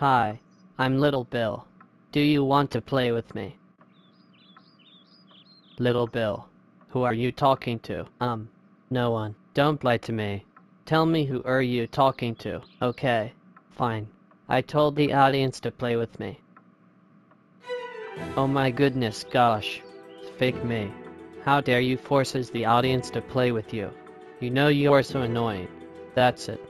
Hi, I'm Little Bill. Do you want to play with me? Little Bill, who are you talking to? Um, no one. Don't lie to me. Tell me who are you talking to? Okay, fine. I told the audience to play with me. Oh my goodness gosh. Fake me. How dare you forces the audience to play with you? You know you are so annoying. That's it.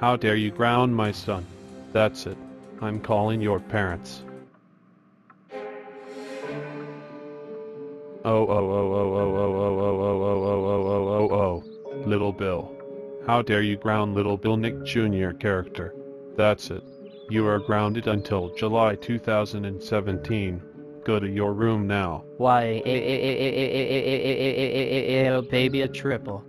How dare you ground my son? That's it. I'm calling your parents. Oh oh oh oh oh oh oh oh oh oh oh oh oh oh oh Little Bill. How dare you ground Little Bill Nick Jr. character? That's it. You are grounded until July 2017. Go to your room now. Why, it'll baby a triple.